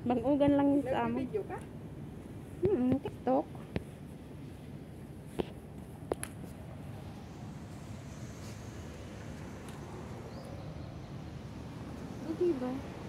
Bangugan lang sa amo. Video ka? Hmm, TikTok. O, diba?